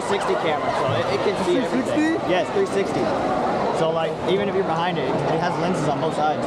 360 camera, so it, it can see 360? everything. Yes, 360. So like, even if you're behind it, it has lenses on both sides.